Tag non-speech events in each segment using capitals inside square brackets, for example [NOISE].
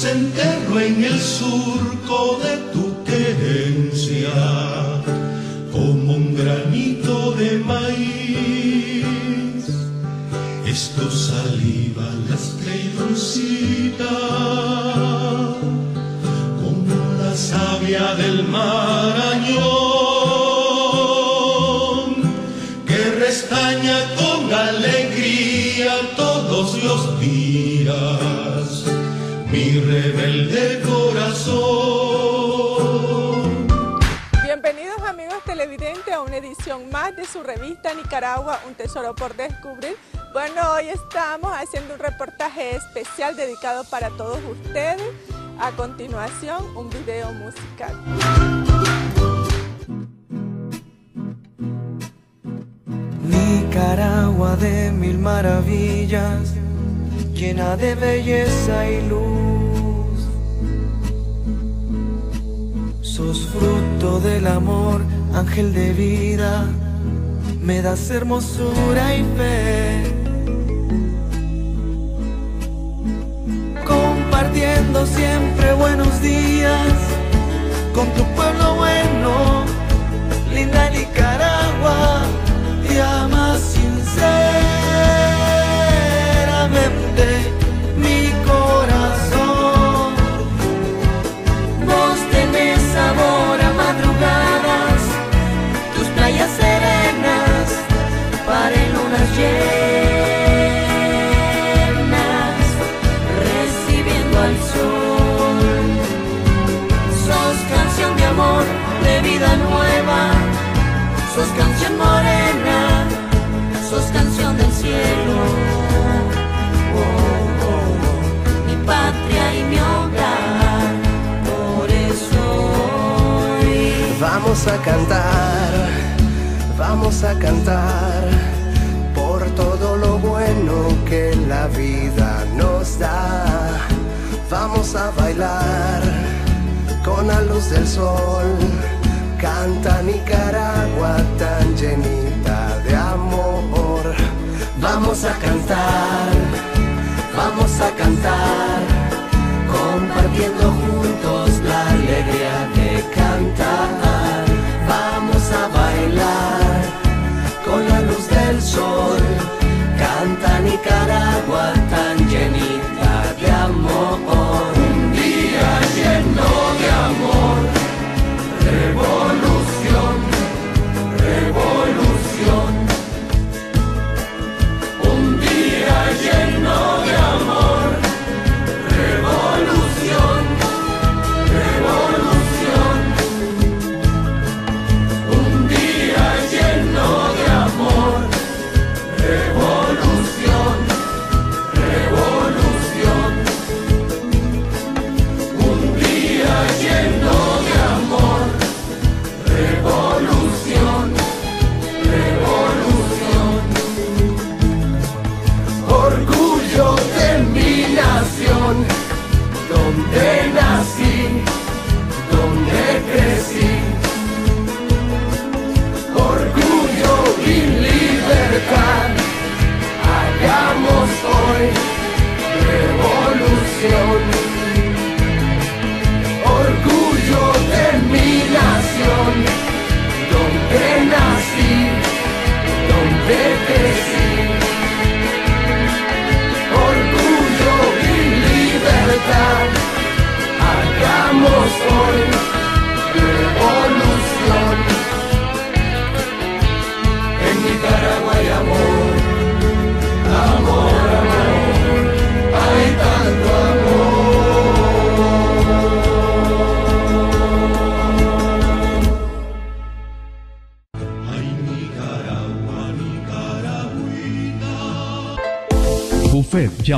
se enterró en el surco de tu querencia, como un granito de maíz. Es tu saliva la estrelloncita, como la savia del marañón, corazón. Bienvenidos amigos televidentes a una edición más de su revista Nicaragua, un tesoro por descubrir. Bueno, hoy estamos haciendo un reportaje especial dedicado para todos ustedes. A continuación, un video musical. Nicaragua de mil maravillas, llena de belleza y luz. Sos fruto del amor, ángel de vida, me das hermosura y fe. Compartiendo siempre buenos días. Con tu pueblo bueno, linda Nicaragua, te ama sinceramente sos canción morena, sos canción del cielo. Oh, oh, mi patria y mi hogar, por eso hoy Vamos a cantar, vamos a cantar por todo lo bueno que la vida nos da. Vamos a bailar con la luz del sol. Canta Nicaragua tan llenita de amor. Vamos a cantar, vamos a cantar, compartiendo juntos la alegría de cantar. Vamos a bailar con la luz del sol.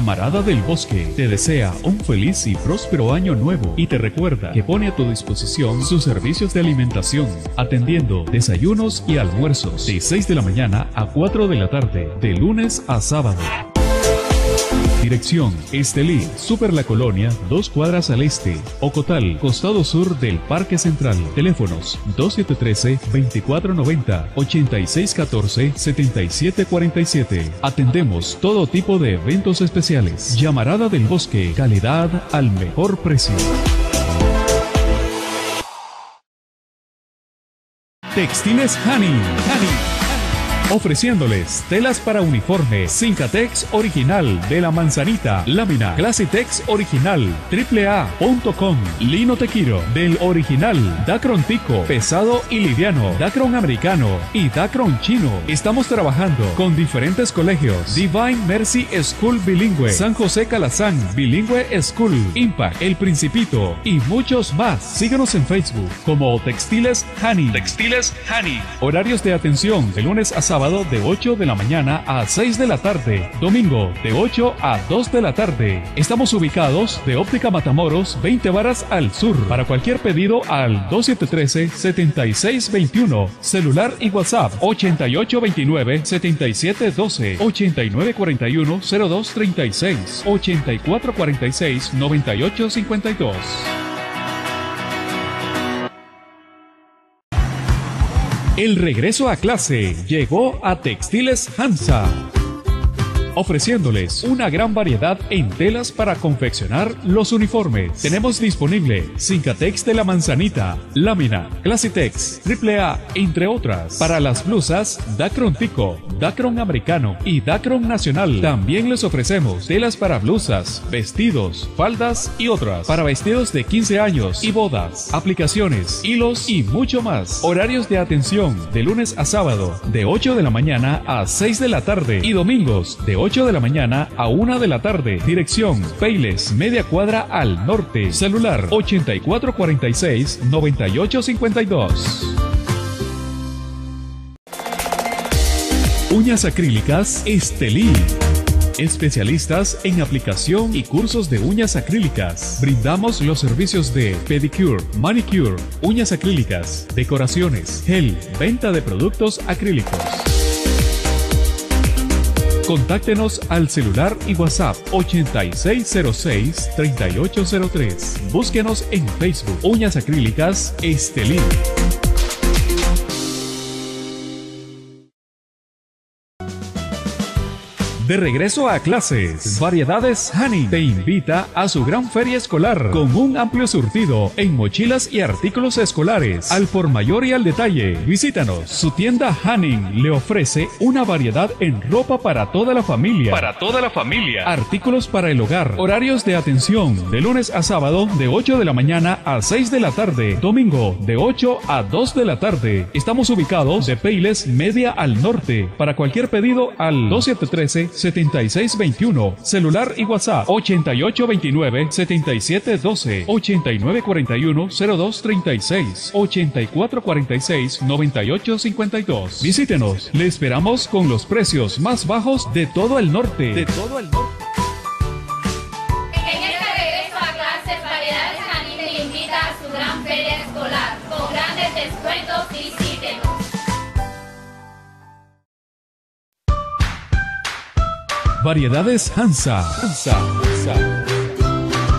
Llamarada del Bosque te desea un feliz y próspero año nuevo y te recuerda que pone a tu disposición sus servicios de alimentación, atendiendo desayunos y almuerzos de 6 de la mañana a 4 de la tarde, de lunes a sábado. Dirección Estelí, Super La Colonia, dos cuadras al este. Ocotal, costado sur del Parque Central. Teléfonos 2713-2490, 8614-7747. Atendemos todo tipo de eventos especiales. Llamarada del Bosque, calidad al mejor precio. Textiles Honey. Honey ofreciéndoles telas para uniforme Cincatex original de la manzanita, lámina Clasitex original AAA.com, Lino Tequiro del original, Dacron Tico, pesado y liviano, Dacron americano y Dacron chino. Estamos trabajando con diferentes colegios, Divine Mercy School Bilingüe, San José Calazán Bilingüe School, Impact, El Principito y muchos más. Síguenos en Facebook como Textiles Honey. Textiles Honey. Horarios de atención de lunes a sábado de 8 de la mañana a 6 de la tarde, domingo de 8 a 2 de la tarde. Estamos ubicados de Óptica Matamoros 20 varas al sur. Para cualquier pedido al 2713-7621, celular y WhatsApp 8829-7712, 8941-0236, 8446-9852. El regreso a clase llegó a Textiles Hansa ofreciéndoles una gran variedad en telas para confeccionar los uniformes. Tenemos disponible Cincatex de la Manzanita, Lámina, Clasitex, AAA, entre otras. Para las blusas, Dacron Tico, Dacron Americano y Dacron Nacional. También les ofrecemos telas para blusas, vestidos, faldas y otras. Para vestidos de 15 años y bodas, aplicaciones, hilos y mucho más. Horarios de atención de lunes a sábado, de 8 de la mañana a 6 de la tarde y domingos de 8 de la mañana a 1 de la tarde. Dirección Peiles, media cuadra al norte. Celular 8446-9852. Uñas acrílicas Estelí. Especialistas en aplicación y cursos de uñas acrílicas. Brindamos los servicios de pedicure, manicure, uñas acrílicas, decoraciones, gel, venta de productos acrílicos. Contáctenos al celular y WhatsApp 8606-3803. Búsquenos en Facebook Uñas Acrílicas Estelín. De regreso a clases, Variedades Honey te invita a su gran feria escolar con un amplio surtido en mochilas y artículos escolares al por mayor y al detalle. Visítanos. Su tienda Hanning le ofrece una variedad en ropa para toda la familia. Para toda la familia. Artículos para el hogar. Horarios de atención de lunes a sábado de 8 de la mañana a 6 de la tarde. Domingo de 8 a 2 de la tarde. Estamos ubicados de Peiles Media al norte. Para cualquier pedido al 2713 7621, celular y WhatsApp 8829 7712, 8941 0236, 8446 9852. Visítenos, le esperamos con los precios más bajos de todo el norte. De todo el norte. Variedades Hansa. Hansa. Hansa.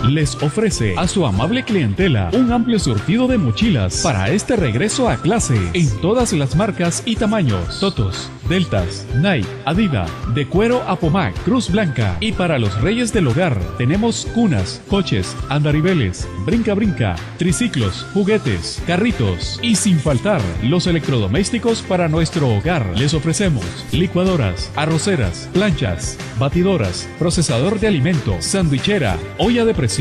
Les ofrece a su amable clientela un amplio surtido de mochilas para este regreso a clase en todas las marcas y tamaños. Totos, Deltas, Nike, Adidas, de cuero a Pomac, Cruz Blanca y para los reyes del hogar tenemos cunas, coches, andariveles, brinca brinca, triciclos, juguetes, carritos y sin faltar los electrodomésticos para nuestro hogar. Les ofrecemos licuadoras, arroceras, planchas, batidoras, procesador de alimentos, sandwichera, olla de presión,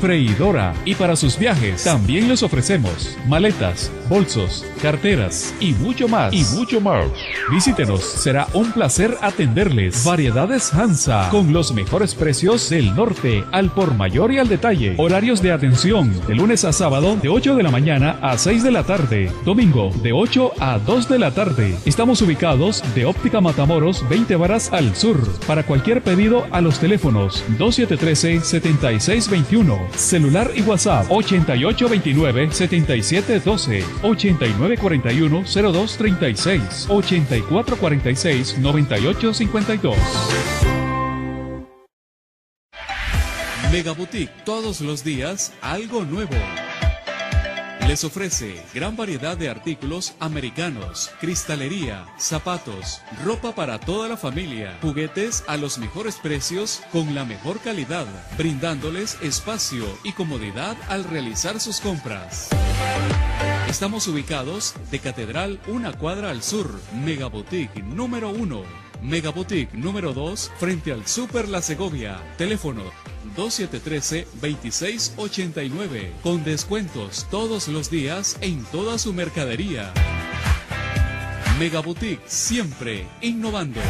freidora y para sus viajes también les ofrecemos maletas, bolsos, carteras y mucho más. Y mucho más. Visítenos, será un placer atenderles. Variedades Hansa con los mejores precios del norte al por mayor y al detalle. Horarios de atención de lunes a sábado de 8 de la mañana a 6 de la tarde. Domingo de 8 a 2 de la tarde. Estamos ubicados de Óptica Matamoros 20 varas al sur. Para cualquier pedido a los teléfonos 2713 7620 celular y WhatsApp 8829-7712, 8941-0236, 8446-9852. Mega Boutique, todos los días algo nuevo. Les ofrece gran variedad de artículos americanos, cristalería, zapatos, ropa para toda la familia, juguetes a los mejores precios con la mejor calidad, brindándoles espacio y comodidad al realizar sus compras. Estamos ubicados de Catedral una cuadra al sur, Mega Boutique número 1. Mega Boutique número 2 frente al Super La Segovia. Teléfono 2713-2689. Con descuentos todos los días en toda su mercadería. Mega Boutique siempre innovando.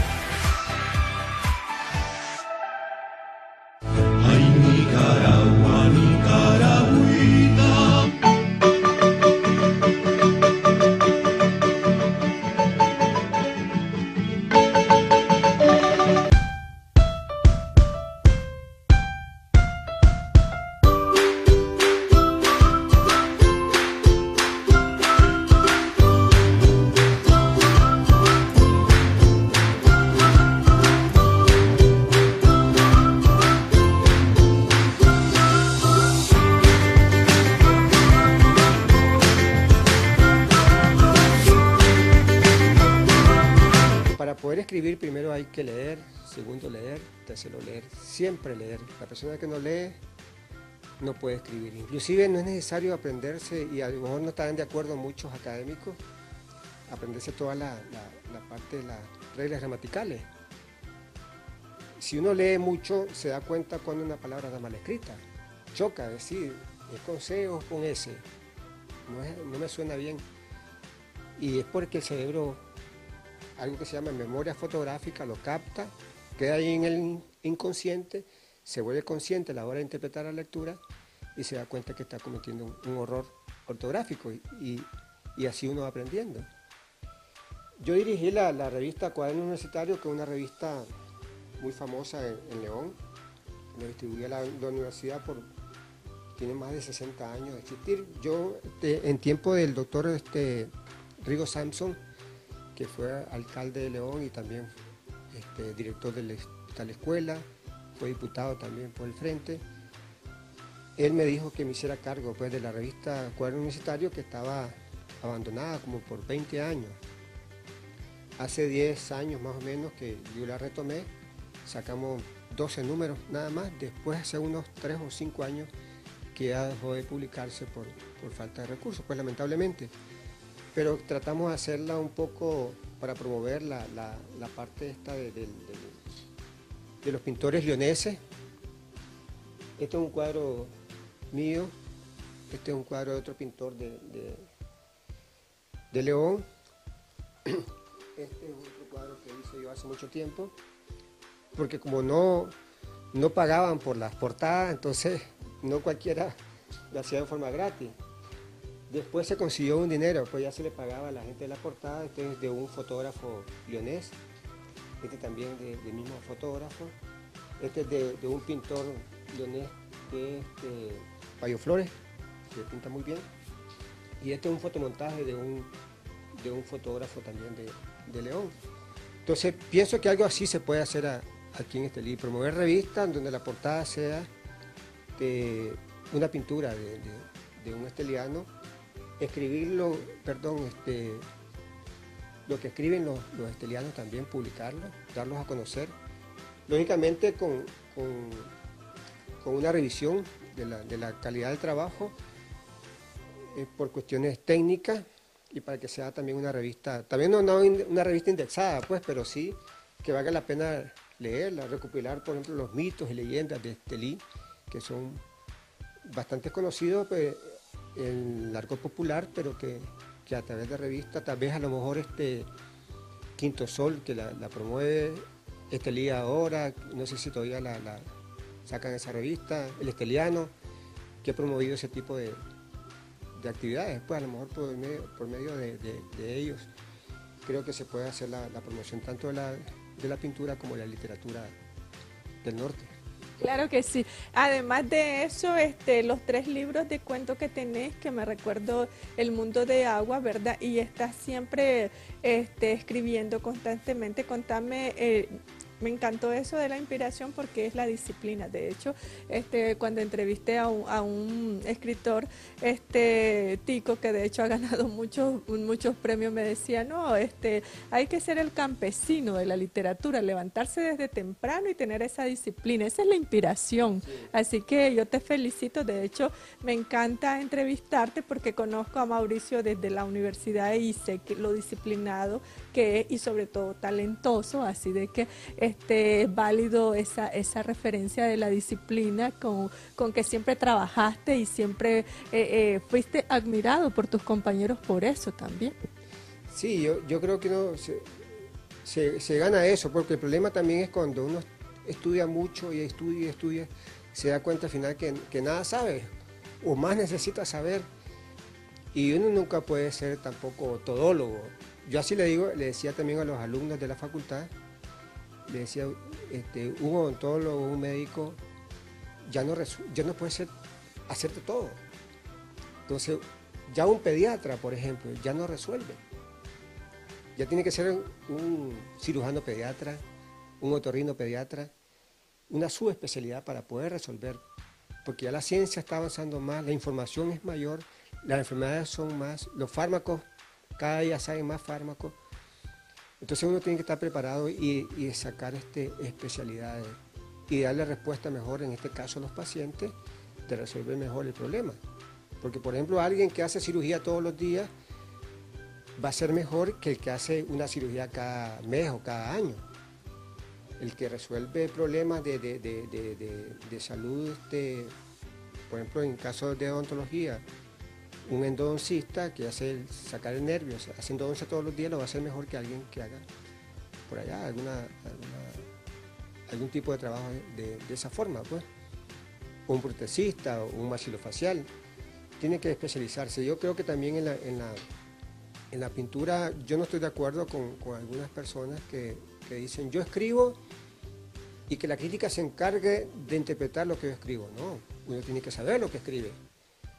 Leer, siempre leer. La persona que no lee no puede escribir. Inclusive no es necesario aprenderse, y a lo mejor no estarán de acuerdo muchos académicos, aprenderse toda la, la- parte de las reglas gramaticales. Si uno lee mucho, se da cuenta cuando una palabra está mal escrita. Choca, es decir, es con C o con S. No, es- no me suena bien. Y es porque el cerebro algo que se llama memoria fotográfica, lo capta, queda ahí en el inconsciente, se vuelve consciente a la hora de interpretar la lectura y se da cuenta que está cometiendo un, horror ortográfico y, así uno va aprendiendo. Yo dirigí la, revista Cuaderno Universitario, que es una revista muy famosa en, León, la distribuía la, la universidad por, tiene más de 60 años de existir. Yo, este, en tiempo del doctor este, Rigo Sampson, que fue alcalde de León y también este, director de la, escuela, fue diputado también por el Frente. Él me dijo que me hiciera cargo pues, de la revista Cuaderno Universitario que estaba abandonada como por 20 años. Hace 10 años más o menos que yo la retomé, sacamos 12 números nada más, después hace unos 3 o 5 años que ya dejó de publicarse por, por falta de recursos, pues lamentablemente pero tratamos de hacerla un poco para promover la, la- parte esta de, del- de los pintores leoneses. Este es un cuadro mío, este es un cuadro de otro pintor de, de- de León. Este es otro cuadro que hice yo hace mucho tiempo, porque como no, no pagaban por las portadas, entonces no cualquiera lo hacía de forma gratis. Después se consiguió un dinero, pues ya se le pagaba a la gente de la portada, este es de un fotógrafo leonés, este también de- del mismo fotógrafo, este es de, de un pintor leonés que es este, Payo Flores, que pinta muy bien, y este es un fotomontaje de un, de un fotógrafo también de, de León. Entonces pienso que algo así se puede hacer aquí en este libro, promover revistas donde la portada sea de una pintura de, de- de un esteliano, escribirlo, perdón, este, lo que escriben los, los estelianos también, publicarlo, darlos a conocer, lógicamente con, con- con una revisión de la, de la calidad del trabajo eh, por cuestiones técnicas y para que sea también una revista, también no, no una revista indexada, pues, pero sí que valga la pena leerla, recopilar, por ejemplo, los mitos y leyendas de Estelí, que son bastante conocidos pues, el arco popular, pero que, que a través de revistas, tal vez a lo mejor este Quinto Sol, que la, la promueve, Estelí ahora, no sé si todavía la, sacan esa revista, El Esteliano, que ha promovido ese tipo de, de actividades, pues a lo mejor por medio, de, ellos creo que se puede hacer la, la promoción tanto de la, de la pintura como de la literatura del norte. Claro que sí. Además de eso, este, los tres libros de cuentos que tenés, que me recuerdo El mundo de agua, ¿verdad? Y estás siempre este, escribiendo constantemente. Contame, eh, me encantó eso de la inspiración porque es la disciplina. De hecho, este, cuando entrevisté a un, escritor, este Tico, que de hecho ha ganado [LAUGHS] muchos, muchos premios, me decía, no, este, hay que ser el campesino de la literatura, levantarse desde temprano y tener esa disciplina. Esa es la inspiración. Así que yo te felicito. De hecho, me encanta entrevistarte porque conozco a Mauricio desde la universidad y sé que lo disciplinado que es y sobre todo talentoso, así de que este, es válido esa, esa referencia de la disciplina con, con que siempre trabajaste y siempre eh, eh, fuiste admirado por tus compañeros por eso también. Sí, yo, yo creo que no se, se, gana eso, porque el problema también es cuando uno estudia mucho y estudia y estudia, se da cuenta al final que, que nada sabe o más necesita saber. Y uno nunca puede ser tampoco todólogo. Yo así le digo, le decía también a los alumnos de la facultad, le decía, este, un odontólogo, un médico, ya no, ya no puede ser, hacerte todo. Entonces, ya un pediatra, por ejemplo, ya no resuelve. Ya tiene que ser un cirujano pediatra, un otorrino pediatra, una subespecialidad para poder resolver, porque ya la ciencia está avanzando más, la información es mayor, las enfermedades son más, los fármacos, cada día salen más fármacos. Entonces uno tiene que estar preparado y, sacar este, especialidades y darle respuesta mejor, en este caso a los pacientes, de resolver mejor el problema. Porque, por ejemplo, alguien que hace cirugía todos los días va a ser mejor que el que hace una cirugía cada mes o cada año. El que resuelve problemas de, de salud, este, por ejemplo, en caso de odontología, un endodoncista que hace sacar el nervio, haciendo endodoncia todos los días, lo va a hacer mejor que alguien que haga por allá alguna, algún tipo de trabajo de, esa forma, pues. Un protecista o un maxilofacial. Tiene que especializarse. Yo creo que también en la, en la, pintura, yo no estoy de acuerdo con, algunas personas que, que dicen, yo escribo y que la crítica se encargue de interpretar lo que yo escribo. No, uno tiene que saber lo que escribe.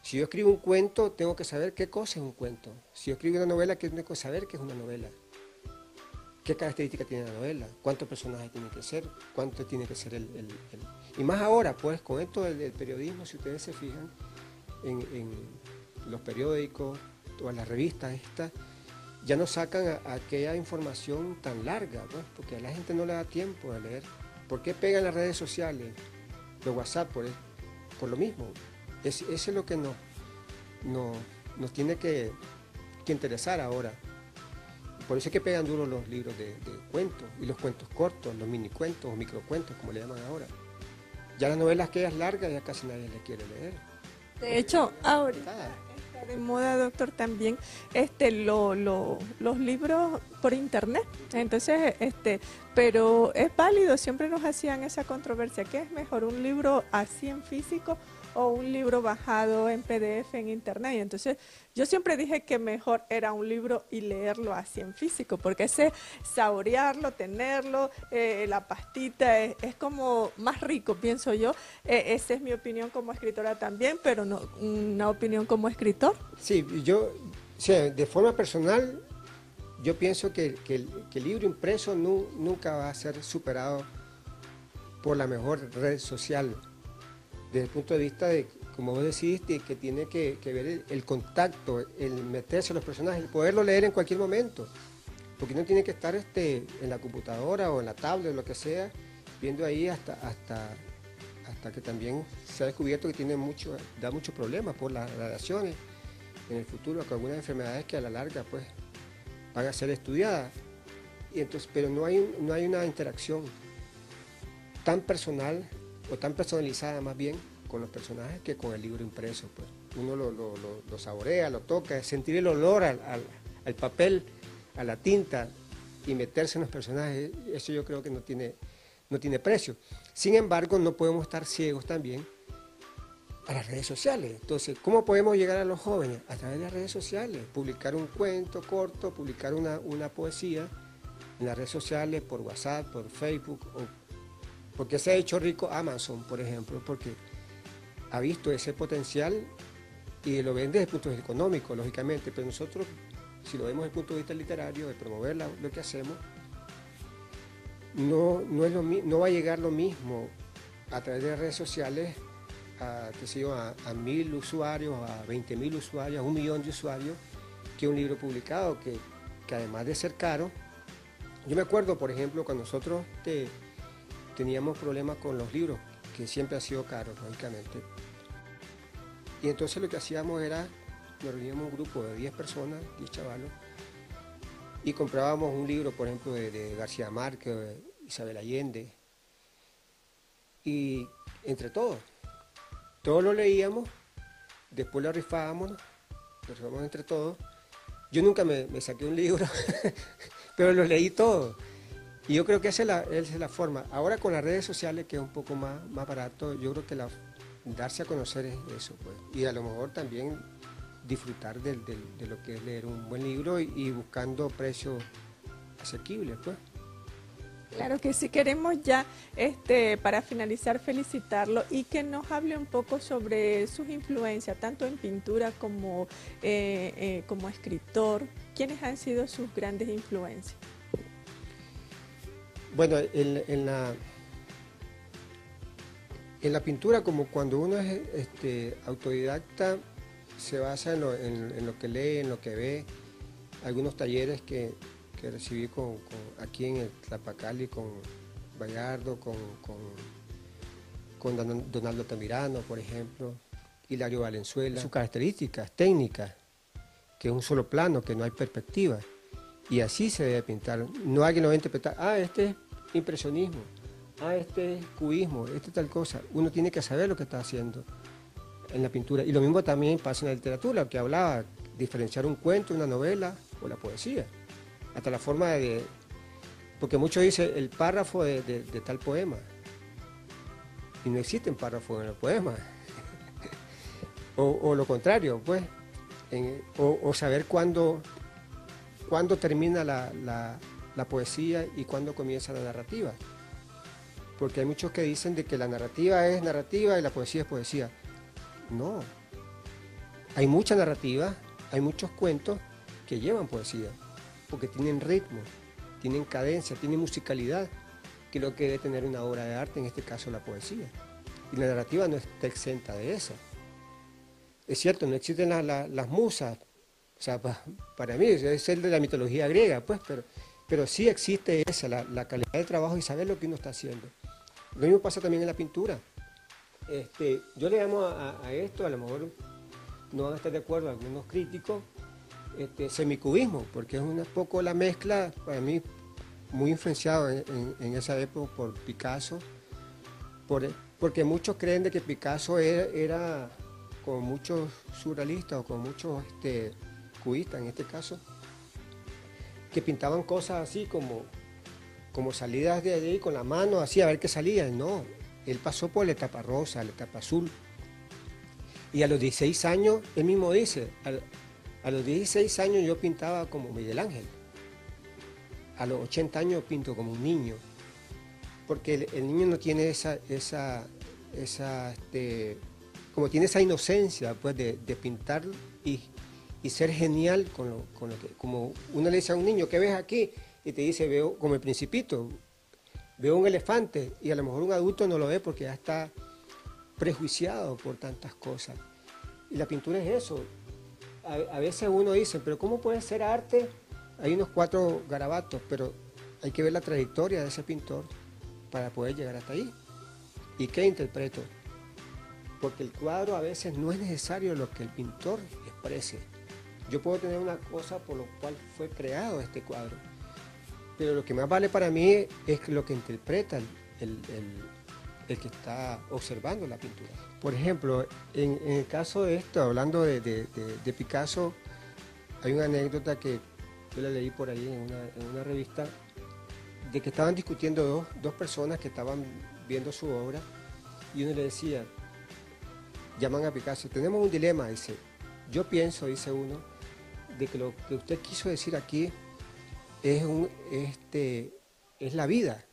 Si yo escribo un cuento, tengo que saber qué cosa es un cuento. Si yo escribo una novela, tengo que saber qué es una novela. ¿Qué características tiene la novela? ¿Cuántos personajes tiene que ser? ¿Cuánto tiene que ser el...? Y más ahora, pues, con esto del, periodismo, si ustedes se fijan, en, los periódicos, todas las revistas estas, ya no sacan aquella información tan larga, pues, porque a la gente no le da tiempo de leer. ¿Por qué pegan las redes sociales, los WhatsApp, por, por lo mismo? Es, eso es lo que nos, nos tiene que, interesar ahora. Por eso es que pegan duro los libros de, cuentos y los cuentos cortos, los mini cuentos o microcuentos, como le llaman ahora. Ya las novelas que es largas ya casi nadie le quiere leer. De hecho, ahorita está de moda, doctor, también este lo, los libros por internet. Entonces, este, pero es válido, siempre nos hacían esa controversia, ¿qué es mejor, un libro así en físico o un libro bajado en PDF en internet. Y entonces yo siempre dije que mejor era un libro y leerlo así en físico, porque ese saborearlo, tenerlo, eh, la pastita, es, como más rico, pienso yo. Eh, esa es mi opinión como escritora también, pero no una opinión como escritor. Sí, yo, de forma personal, yo pienso que, el, libro impreso nunca va a ser superado por la mejor red social desde el punto de vista de, como vos decís, que tiene que, ver el, contacto, el meterse a los personajes, el poderlo leer en cualquier momento. Porque no tiene que estar este, en la computadora o en la tablet o lo que sea, viendo ahí hasta, hasta, hasta que también se ha descubierto que tiene mucho, da muchos problemas por las radiaciones en el futuro, con algunas enfermedades que a la larga pues van a ser estudiadas. Y entonces, pero no hay, no hay una interacción tan personal o tan personalizada más bien con los personajes que con el libro impreso. Pues. Uno lo, saborea, lo toca, sentir el olor al, papel, a la tinta y meterse en los personajes, eso yo creo que no tiene, no tiene precio. Sin embargo, no podemos estar ciegos también a las redes sociales. Entonces, ¿cómo podemos llegar a los jóvenes? A través de las redes sociales, publicar un cuento corto, publicar una, una poesía en las redes sociales, por WhatsApp, por Facebook o porque se ha hecho rico Amazon, por ejemplo, porque ha visto ese potencial y lo vende desde el punto de vista económico, lógicamente, pero nosotros, si lo vemos desde el punto de vista literario, de promover lo que hacemos, no, no, es lo, no va a llegar lo mismo a través de redes sociales a, a, mil usuarios, a 20 mil usuarios, a un millón de usuarios, que un libro publicado, que, además de ser caro, yo me acuerdo, por ejemplo, cuando nosotros teníamos problemas con los libros, que siempre ha sido caro, lógicamente. Y entonces lo que hacíamos era, nos reuníamos un grupo de 10 personas, 10 chavalos, y comprábamos un libro, por ejemplo, de, García Márquez, Isabel Allende, y entre todos, todos lo leíamos, después lo rifábamos, lo rifábamos entre todos. Yo nunca me, saqué un libro, [LAUGHS] pero lo leí todo. Y yo creo que esa es, la, es la forma. Ahora con las redes sociales, que es un poco más, más barato, yo creo que la, darse a conocer es eso. Pues. Y a lo mejor también disfrutar de, lo que es leer un buen libro y, buscando precios asequibles, pues. Claro que sí, queremos ya este, para finalizar felicitarlo y que nos hable un poco sobre sus influencias, tanto en pintura como, eh, eh, como escritor. ¿Quiénes han sido sus grandes influencias? Bueno, en, la, en la pintura, como cuando uno es este, autodidacta, se basa en lo, que lee, en lo que ve. Algunos talleres que, recibí con, aquí en el Tlapacali con Bayardo, con, con, Donaldo Tamirano, por ejemplo, Hilario Valenzuela. Sus características técnicas, que es un solo plano, que no hay perspectiva. Y así se debe pintar. No alguien lo va a interpretar, ah, este es impresionismo, ah, este es cubismo, este es tal cosa. Uno tiene que saber lo que está haciendo en la pintura. Y lo mismo también pasa en la literatura, que hablaba, diferenciar un cuento, una novela o la poesía. Hasta la forma de... Porque muchos dicen el párrafo de, tal poema. Y no existen párrafos en el poema. [LAUGHS] o, lo contrario, pues. o, saber cuándo, cuándo termina la poesía y cuándo comienza la narrativa. Porque hay muchos que dicen de que la narrativa es narrativa y la poesía es poesía. No. Hay mucha narrativa, hay muchos cuentos que llevan poesía, porque tienen ritmo, tienen cadencia, tienen musicalidad, que es lo que debe tener una obra de arte, en este caso la poesía. Y la narrativa no está exenta de eso. Es cierto, no existen las musas, o sea, para mí es el de la mitología griega, pues, pero, pero sí existe esa, la, calidad de trabajo y saber lo que uno está haciendo. Lo mismo pasa también en la pintura. Este, yo le llamo a, esto, a lo mejor no van a estar de acuerdo algunos críticos, este, semicubismo, porque es un poco la mezcla, para mí, muy influenciado en, esa época por Picasso, porque muchos creen de que Picasso era, como muchos surrealistas o como muchos este, cubistas en este caso, que pintaban cosas así como, como salidas de allí con la mano así a ver qué salía. No, él pasó por la etapa rosa, la etapa azul. Y a los 16 años, él mismo dice, a, los 16 años yo pintaba como Miguel Ángel. A los 80 años pinto como un niño. Porque el, niño no tiene esa, esa, esa este, como tiene esa inocencia pues, de, pintar y, ser genial con lo, con lo que, como uno le dice a un niño, ¿qué ves aquí? Y te dice, veo como el principito, veo un elefante y a lo mejor un adulto no lo ve porque ya está prejuiciado por tantas cosas. Y la pintura es eso. A, veces uno dice, pero ¿cómo puede ser arte? Hay unos cuatro garabatos, pero hay que ver la trayectoria de ese pintor para poder llegar hasta ahí. ¿Y qué interpreto? Porque el cuadro a veces no es necesario lo que el pintor exprese. Yo puedo tener una cosa por lo cual fue creado este cuadro pero lo que más vale para mí es lo que interpreta el, que está observando la pintura. Por ejemplo, en, el caso de esto, hablando de, Picasso, hay una anécdota que yo la leí por ahí en una, revista, de que estaban discutiendo dos, personas que estaban viendo su obra y uno le decía, llaman a Picasso, tenemos un dilema, dice, yo pienso, dice uno, de que lo que usted quiso decir aquí es, un, este, es la vida.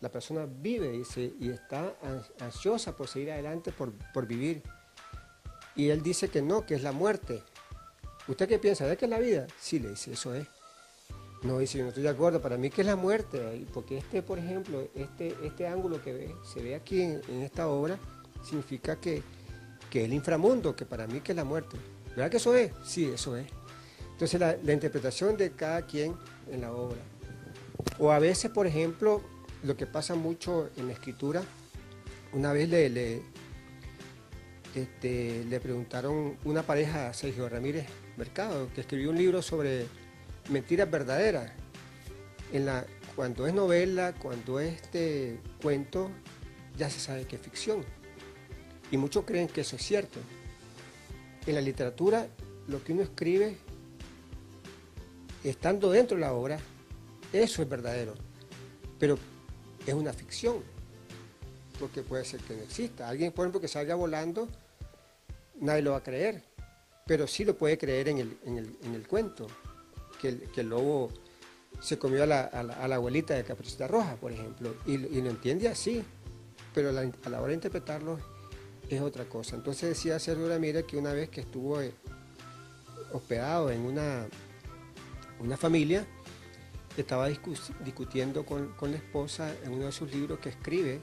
La persona vive dice, y está ansiosa por seguir adelante, por, vivir. Y él dice que no, que es la muerte. ¿Usted qué piensa? ¿De qué es la vida? Sí, le dice, eso es. No, dice, yo no estoy de acuerdo, para mí que es la muerte, porque este, por ejemplo, este, este ángulo que ve, se ve aquí en, esta obra, significa que, que, es el inframundo, que para mí que es la muerte. ¿Verdad que eso es? Sí, eso es. Entonces la, interpretación de cada quien en la obra. O a veces, por ejemplo, lo que pasa mucho en la escritura, una vez le, le, este, le preguntaron una pareja a Sergio Ramírez Mercado, que escribió un libro sobre mentiras verdaderas. En la, cuando es novela, cuando es este cuento, ya se sabe que es ficción. Y muchos creen que eso es cierto. En la literatura, lo que uno escribe, estando dentro de la obra, eso es verdadero. Pero es una ficción. Porque puede ser que no exista. Alguien, por ejemplo, que salga volando, nadie lo va a creer. Pero sí lo puede creer en el, en el cuento que el, lobo se comió a la, abuelita de Capricita Roja, por ejemplo, y, lo entiende así, pero a la hora de interpretarlo es otra cosa. Entonces decía Sergio Ramírez que una vez que estuvo eh, hospedado en una, una familia, estaba discutiendo con, la esposa en uno de sus libros que escribe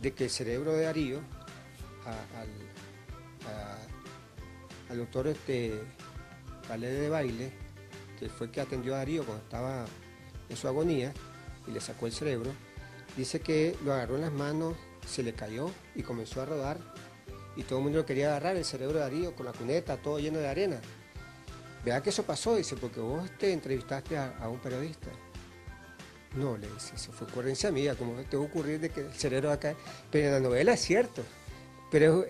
de que el cerebro de Darío, al, doctor este, de Baile, que fue que atendió a Darío cuando estaba en su agonía y le sacó el cerebro, dice que lo agarró en las manos, se le cayó y comenzó a rodar y todo el mundo lo quería agarrar, el cerebro de Darío con la cuneta, todo lleno de arena. Vea que eso pasó, dice, porque vos te entrevistaste a, un periodista. No, le dice, eso fue ocurrencia mía, como te va a ocurrir de que el cerebro va a caer. Pero en la novela es cierto, pero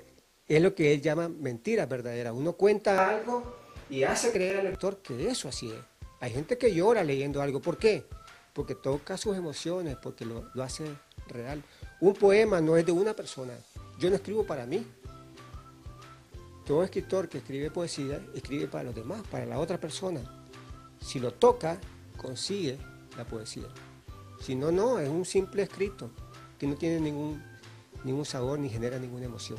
es lo que él llama mentira verdadera. Uno cuenta algo y hace creer al lector que eso así es. Hay gente que llora leyendo algo. ¿Por qué? Porque toca sus emociones, porque lo, hace real. Un poema no es de una persona. Yo no escribo para mí. Todo escritor que escribe poesía escribe para los demás, para la otra persona. Si lo toca, consigue la poesía. Si no, no, es un simple escrito que no tiene ningún, ningún sabor ni genera ninguna emoción.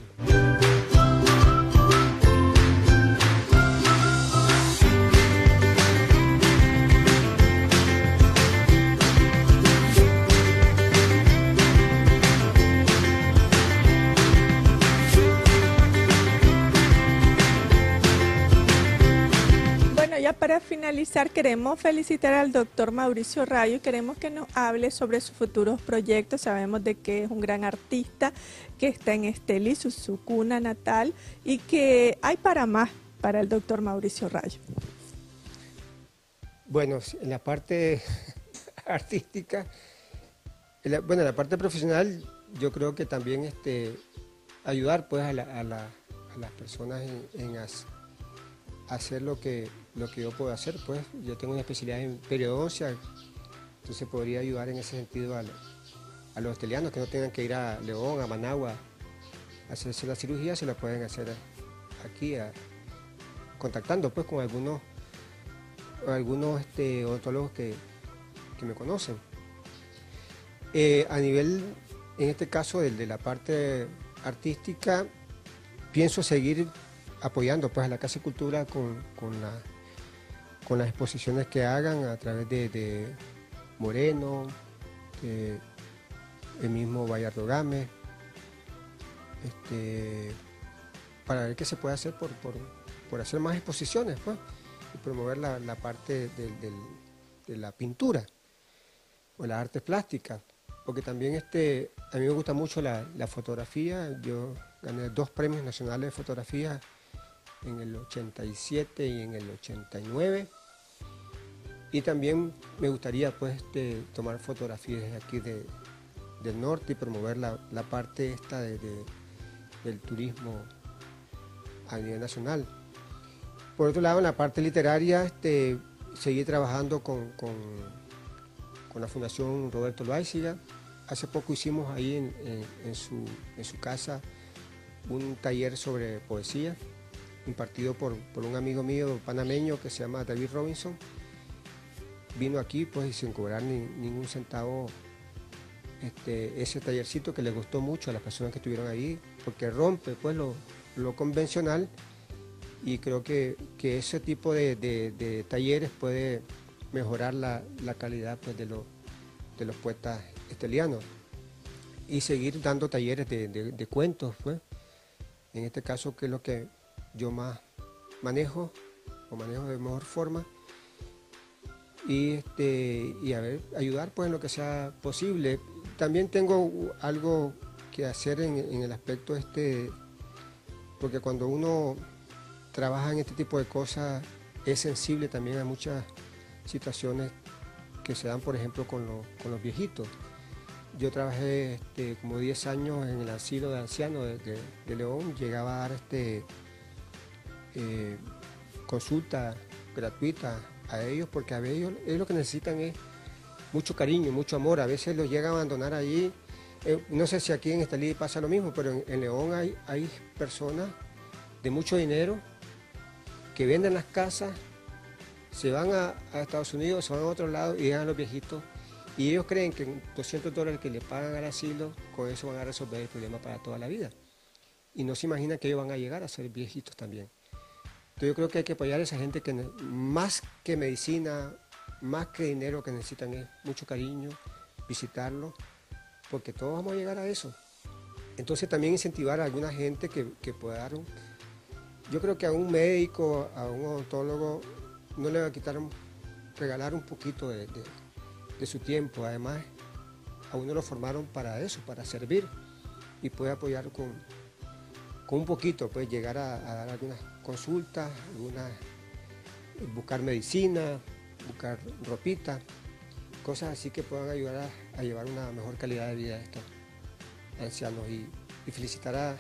Finalizar, queremos felicitar al doctor Mauricio Rayo y queremos que nos hable sobre sus futuros proyectos. Sabemos de que es un gran artista que está en Esteli, su, cuna natal, y que hay para más para el doctor Mauricio Rayo. Bueno, en la parte [LAUGHS] artística, bueno, en la parte profesional, yo creo que también este, ayudar pues a, las personas en, hacer lo que lo que yo puedo hacer, pues yo tengo una especialidad en periodoncia, entonces podría ayudar en ese sentido a, los hostelianos que no tengan que ir a León, a Managua, a hacerse la cirugía, se la pueden hacer aquí, contactando pues con algunos, algunos este, odontólogos que, me conocen. Eh, a nivel, en este caso, del de la parte artística, pienso seguir apoyando pues a la Casa de Cultura con, la, con las exposiciones que hagan a través de, Moreno, el mismo Bayardo Gámez, este, para ver qué se puede hacer por, hacer más exposiciones pues, y promover la, parte de la pintura o las artes plásticas, porque también este, a mí me gusta mucho la, la fotografía, yo gané dos premios nacionales de fotografía en el 87 y en el 89. Y también me gustaría pues este, tomar fotografías aquí de, del norte y promover la, parte esta de, del turismo a nivel nacional. Por otro lado, en la parte literaria, este, seguí trabajando con, con, la Fundación Roberto Loaiziga. Hace poco hicimos ahí en, en, su, en su casa un taller sobre poesía impartido por, un amigo mío panameño que se llama David Robinson. Vino aquí pues y sin cobrar ningún centavo este, ese tallercito que le gustó mucho a las personas que estuvieron ahí, porque rompe pues lo, convencional y creo que, ese tipo de, talleres puede mejorar la, calidad pues, de, de los poetas estelianos y seguir dando talleres de, cuentos, pues. En este caso, que es lo que yo más manejo, o manejo de mejor forma. Y, este, y a ver, ayudar pues en lo que sea posible. También tengo algo que hacer en, el aspecto este, porque cuando uno trabaja en este tipo de cosas es sensible también a muchas situaciones que se dan, por ejemplo, con, los viejitos. Yo trabajé este, como 10 años en el asilo de ancianos de, León, llegaba a dar este, eh, consulta gratuita a ellos, porque a ellos, lo que necesitan es mucho cariño, mucho amor. A veces los llega a abandonar allí. Eh, no sé si aquí en Estelí pasa lo mismo, pero en, León hay, hay personas de mucho dinero que venden las casas se van a, Estados Unidos, se van a otro lado y llegan a los viejitos y ellos creen que 200 dólares que le pagan al asilo, con eso van a resolver el problema para toda la vida. Y no se imaginan que ellos van a llegar a ser viejitos también. Entonces yo creo que hay que apoyar a esa gente que más que medicina, más que dinero que necesitan es mucho cariño, visitarlo, porque todos vamos a llegar a eso. Entonces también incentivar a alguna gente que, que pueda dar. Yo creo que a un médico, a un odontólogo, no le va a quitar, regalar un poquito de, su tiempo. Además, a uno lo formaron para eso, para servir y puede apoyar con, con un poquito, puede llegar a, dar algunas consultas, buscar medicina, buscar ropita, cosas así que puedan ayudar a, llevar una mejor calidad de vida a estos ancianos. Y, felicitar a,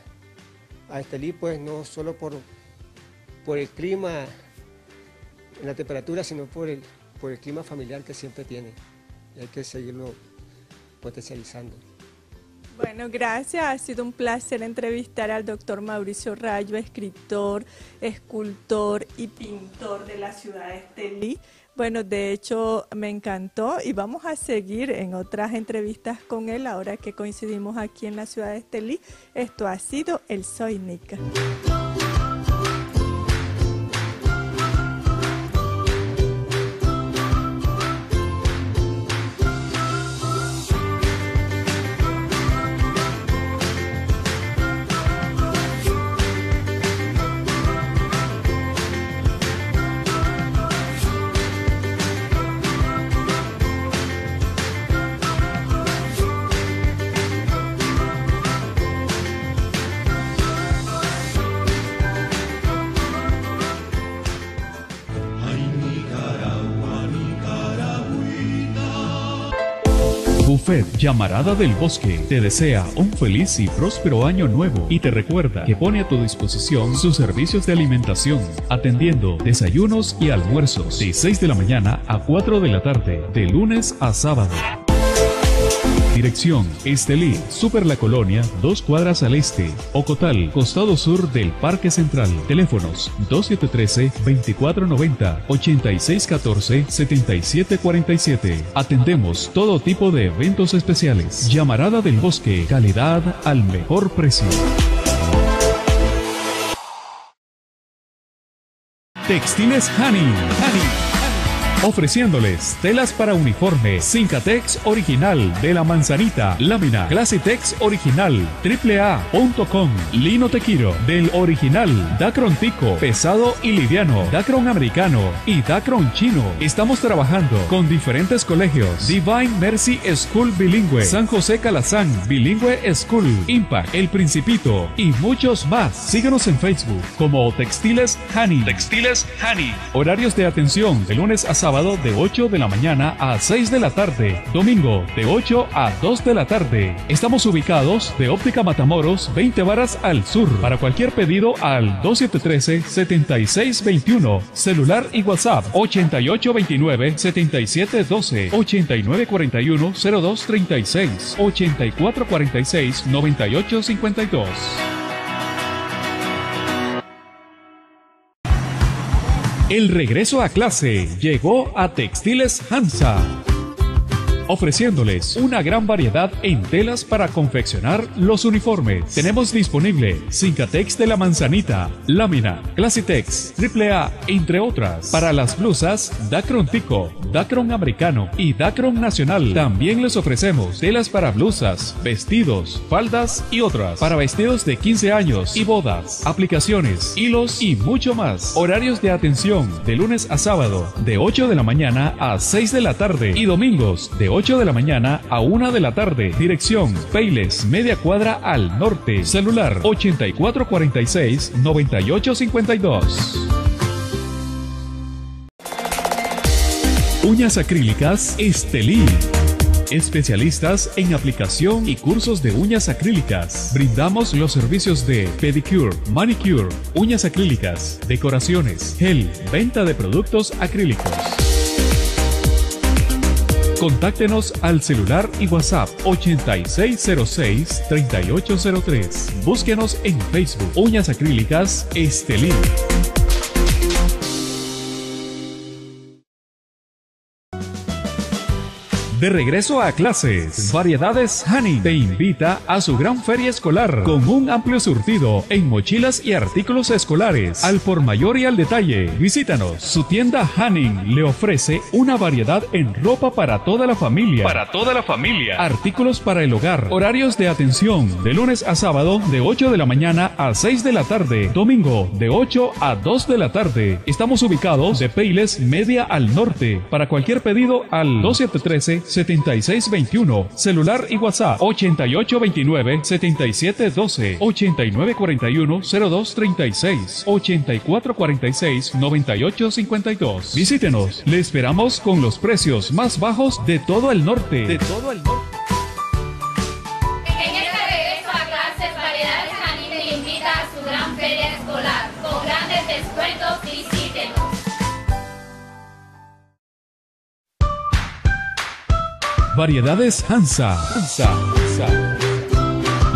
a Estelí, pues no solo por, por el clima en la temperatura, sino por el, por el clima familiar que siempre tiene. Y hay que seguirlo potencializando. Bueno, gracias. Ha sido un placer entrevistar al doctor Mauricio Rayo, escritor, escultor y pintor de la ciudad de Estelí. Bueno, de hecho me encantó y vamos a seguir en otras entrevistas con él ahora que coincidimos aquí en la ciudad de Estelí. Esto ha sido el Soy Nica. Llamarada del Bosque te desea un feliz y próspero año nuevo y te recuerda que pone a tu disposición sus servicios de alimentación, atendiendo desayunos y almuerzos de 6 de la mañana a 4 de la tarde, de lunes a sábado. Dirección Estelí, Super La Colonia, dos cuadras al este. Ocotal, costado sur del Parque Central. Teléfonos 2713-2490, 8614-7747. Atendemos todo tipo de eventos especiales. Llamarada del Bosque, calidad al mejor precio. Textiles Honey. Honey ofreciéndoles telas para uniforme, Cincatex original de la manzanita, lámina, Clasitex original, AAA.com, Lino Tequiro del original, Dacron Tico, pesado y liviano, Dacron americano y Dacron chino. Estamos trabajando con diferentes colegios, Divine Mercy School Bilingüe, San José Calazán Bilingüe School, Impact, El Principito y muchos más. Síguenos en Facebook como Textiles Honey. Textiles Honey. Horarios de atención de lunes a sábado sábado de 8 de la mañana a 6 de la tarde, domingo de 8 a 2 de la tarde. Estamos ubicados de Óptica Matamoros, 20 varas al sur. Para cualquier pedido al 2713-7621, celular y WhatsApp 8829-7712, 8941-0236, 8446-9852. El regreso a clase llegó a Textiles Hansa ofreciéndoles una gran variedad en telas para confeccionar los uniformes. Tenemos disponible Cincatex de la Manzanita, Lámina, Classitex, AAA, entre otras. Para las blusas, Dacron Tico, Dacron Americano y Dacron Nacional. También les ofrecemos telas para blusas, vestidos, faldas y otras. Para vestidos de 15 años y bodas, aplicaciones, hilos y mucho más. Horarios de atención de lunes a sábado de 8 de la mañana a 6 de la tarde y domingos de 8 de la mañana a 1 de la tarde. Dirección Peiles, media cuadra al norte. Celular 8446 9852. Uñas acrílicas Estelí. Especialistas en aplicación y cursos de uñas acrílicas. Brindamos los servicios de pedicure, manicure, uñas acrílicas, decoraciones, gel, venta de productos acrílicos. Contáctenos al celular y WhatsApp 8606-3803. Búsquenos en Facebook Uñas Acrílicas Estelí. De regreso a clases, Variedades Honey te invita a su gran feria escolar con un amplio surtido en mochilas y artículos escolares. Al por mayor y al detalle, visítanos. Su tienda Hanning le ofrece una variedad en ropa para toda la familia. Para toda la familia. Artículos para el hogar. Horarios de atención de lunes a sábado de 8 de la mañana a 6 de la tarde. Domingo de 8 a 2 de la tarde. Estamos ubicados de Peiles Media al norte. Para cualquier pedido al 2713 7621, celular y WhatsApp 8829 7712, 8941 0236, 8446 9852. Visítenos, le esperamos con los precios más bajos de todo el norte. De todo el norte. En este regreso a clases, Variedades Janín te invita a su gran feria escolar con grandes descuentos. Visítenos. Variedades Hansa. Hansa. Hansa.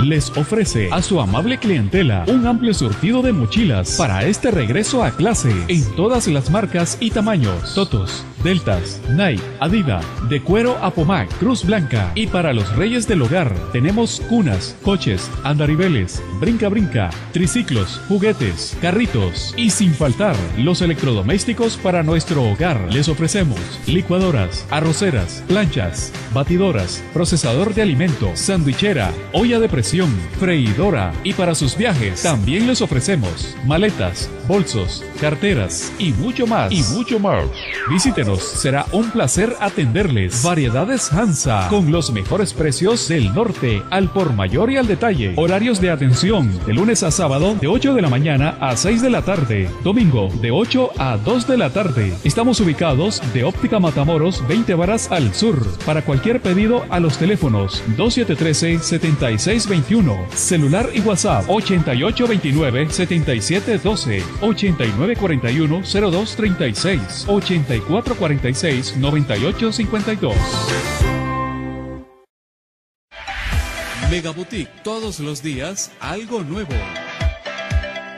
Les ofrece a su amable clientela un amplio surtido de mochilas para este regreso a clase en todas las marcas y tamaños. Totos, Deltas, Nike, Adidas, de cuero a Pomac, Cruz Blanca. Y para los reyes del hogar tenemos cunas, coches, andariveles, brinca brinca, triciclos, juguetes, carritos y sin faltar los electrodomésticos para nuestro hogar. Les ofrecemos licuadoras, arroceras, planchas, batidoras, procesador de alimentos, sandwichera, olla de presión, freidora y para sus viajes también les ofrecemos maletas, bolsos, carteras y mucho más. Y mucho más. Visítenos, será un placer atenderles. Variedades Hansa con los mejores precios del norte al por mayor y al detalle. Horarios de atención de lunes a sábado de 8 de la mañana a 6 de la tarde. Domingo de 8 a 2 de la tarde. Estamos ubicados de Óptica Matamoros 20 varas al sur. Para cualquier pedido a los teléfonos 2713 7621 celular y WhatsApp 8829 7712 8941 0236 8446 9852. Mega Boutique, todos los días algo nuevo.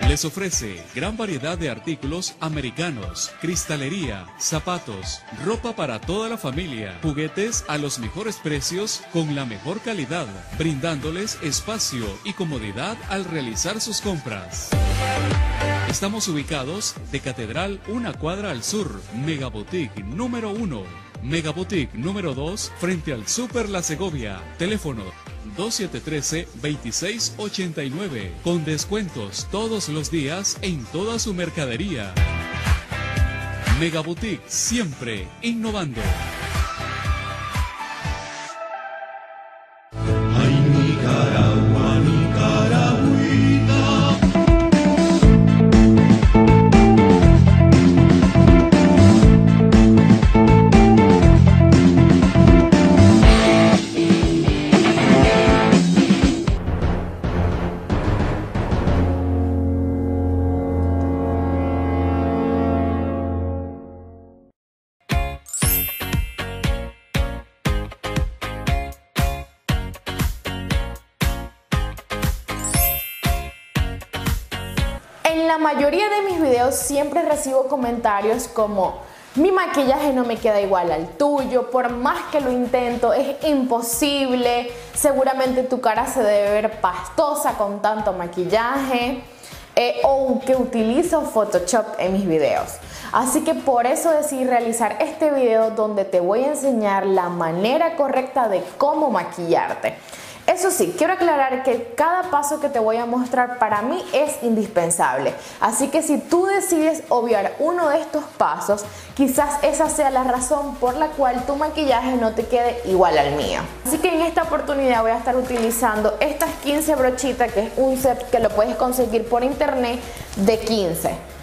Les ofrece gran variedad de artículos americanos, cristalería, zapatos, ropa para toda la familia, juguetes a los mejores precios con la mejor calidad, brindándoles espacio y comodidad al realizar sus compras. Estamos ubicados de Catedral una cuadra al sur, Mega Boutique número 1. Mega Boutique número 2 frente al Super La Segovia. Teléfono 2713-2689. Con descuentos todos los días en toda su mercadería. Mega Boutique siempre innovando. Comentarios como Mi maquillaje no me queda igual al tuyo, por más que lo intento es imposible. Seguramente tu cara se debe ver pastosa con tanto maquillaje. Eh, o que utilizo Photoshop en mis videos. Así que por eso decidí realizar este video donde te voy a enseñar la manera correcta de cómo maquillarte. Eso sí, quiero aclarar que cada paso que te voy a mostrar para mí es indispensable. Así que si tú decides obviar uno de estos pasos, quizás esa sea la razón por la cual tu maquillaje no te quede igual al mío. Así que en esta oportunidad voy a estar utilizando estas 15 brochitas, que es un set que lo puedes conseguir por internet de 15.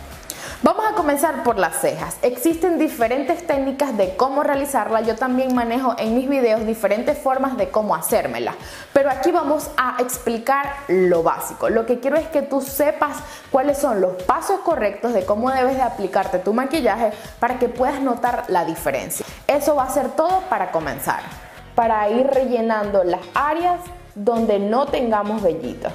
Vamos a comenzar por las cejas. Existen diferentes técnicas de cómo realizarla. Yo también manejo en mis videos diferentes formas de cómo hacérmela. Pero aquí vamos a explicar lo básico. Lo que quiero es que tú sepas cuáles son los pasos correctos de cómo debes de aplicarte tu maquillaje para que puedas notar la diferencia. Eso va a ser todo para comenzar. Para ir rellenando las áreas donde no tengamos vellitos.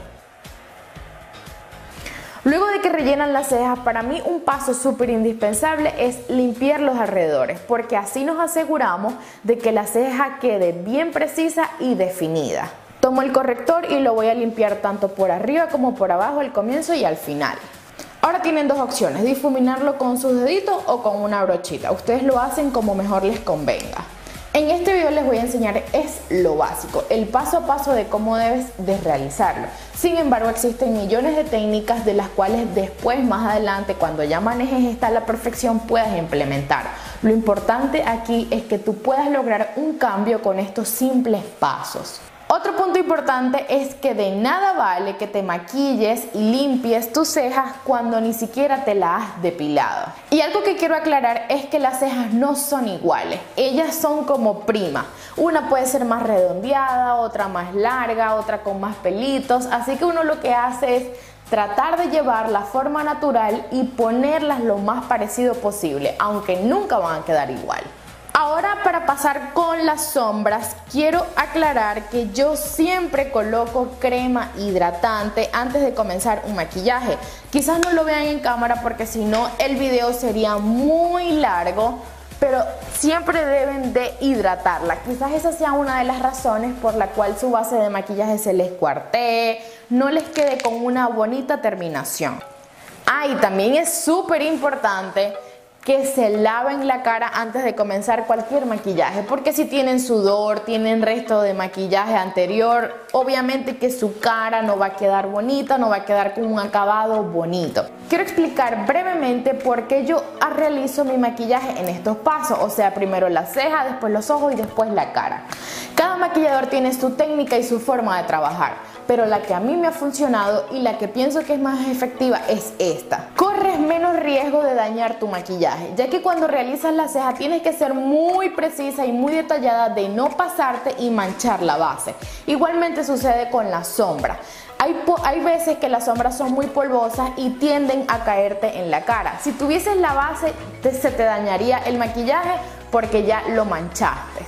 Luego de que rellenan las cejas, para mí un paso súper indispensable es limpiar los alrededores, porque así nos aseguramos de que la ceja quede bien precisa y definida. Tomo el corrector y lo voy a limpiar tanto por arriba como por abajo al comienzo y al final. Ahora tienen dos opciones, difuminarlo con sus deditos o con una brochita. Ustedes lo hacen como mejor les convenga. En este video les voy a enseñar es lo básico, el paso a paso de cómo debes de realizarlo. Sin embargo, existen millones de técnicas de las cuales después, más adelante, cuando ya manejes esta a la perfección, puedas implementar. Lo importante aquí es que tú puedas lograr un cambio con estos simples pasos. Otro punto importante es que de nada vale que te maquilles y limpies tus cejas cuando ni siquiera te las has depilado. Y algo que quiero aclarar es que las cejas no son iguales, ellas son como primas. Una puede ser más redondeada, otra más larga, otra con más pelitos, así que uno lo que hace es tratar de llevar la forma natural y ponerlas lo más parecido posible, aunque nunca van a quedar igual. Ahora para pasar con las sombras, quiero aclarar que yo siempre coloco crema hidratante antes de comenzar un maquillaje. Quizás no lo vean en cámara porque si no el video sería muy largo, pero siempre deben de hidratarla. Quizás esa sea una de las razones por la cual su base de maquillaje se les cuartee, no les quede con una bonita terminación. Ah, y también es súper importante que se laven la cara antes de comenzar cualquier maquillaje, porque si tienen sudor, tienen resto de maquillaje anterior, obviamente que su cara no va a quedar bonita, no va a quedar con un acabado bonito. Quiero explicar brevemente por qué yo realizo mi maquillaje en estos pasos, o sea, primero la ceja, después los ojos y después la cara. Cada maquillador tiene su técnica y su forma de trabajar pero la que a mí me ha funcionado y la que pienso que es más efectiva es esta. Menos riesgo de dañar tu maquillaje, ya que cuando realizas la ceja tienes que ser muy precisa y muy detallada de no pasarte y manchar la base. Igualmente sucede con la sombra. Hay, hay, veces que las sombras son muy polvosas y tienden a caerte en la cara. Si tuvieses la base, se te dañaría el maquillaje porque ya lo manchaste.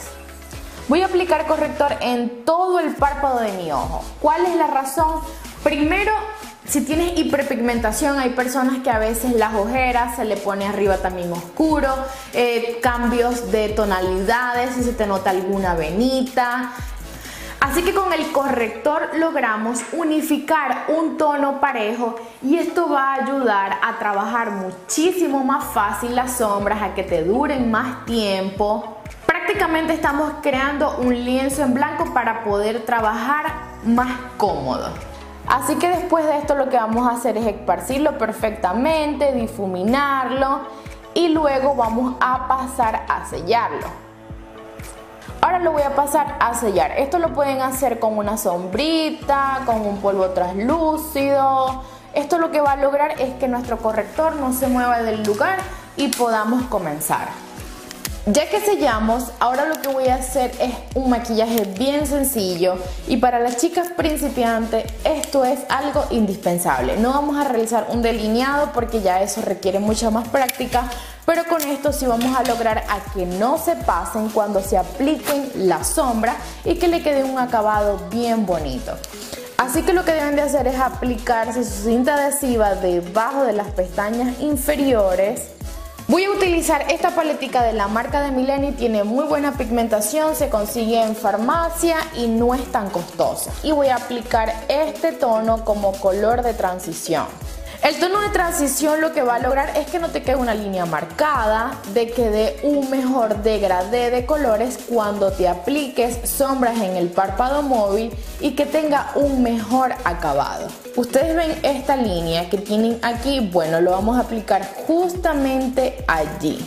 Voy a aplicar corrector en todo el párpado de mi ojo. ¿Cuál es la razón? Primero, si tienes hiperpigmentación, hay personas que a veces las ojeras se le pone arriba también oscuro, eh, cambios de tonalidades, si se te nota alguna venita. Así que con el corrector logramos unificar un tono parejo y esto va a ayudar a trabajar muchísimo más fácil las sombras, a que te duren más tiempo prácticamente estamos creando un lienzo en blanco para poder trabajar más cómodo. Así que después de esto lo que vamos a hacer es esparcirlo perfectamente, difuminarlo y luego vamos a pasar a sellarlo. Ahora lo voy a pasar a sellar. Esto lo pueden hacer con una sombrita, con un polvo translúcido. Esto lo que va a lograr es que nuestro corrector no se mueva del lugar y podamos comenzar. Ya que sellamos, ahora lo que voy a hacer es un maquillaje bien sencillo y para las chicas principiantes esto es algo indispensable. No vamos a realizar un delineado porque ya eso requiere mucha más práctica, pero con esto sí vamos a lograr a que no se pasen cuando se apliquen la sombra y que le quede un acabado bien bonito. Así que lo que deben de hacer es aplicarse su cinta adhesiva debajo de las pestañas inferiores Voy a utilizar esta paletica de la marca de Mileni, tiene muy buena pigmentación, se consigue en farmacia y no es tan costosa. Y voy a aplicar este tono como color de transición. El tono de transición lo que va a lograr es que no te quede una línea marcada, de que dé un mejor degradé de colores cuando te apliques sombras en el párpado móvil y que tenga un mejor acabado. Ustedes ven esta línea que tienen aquí, bueno, lo vamos a aplicar justamente allí.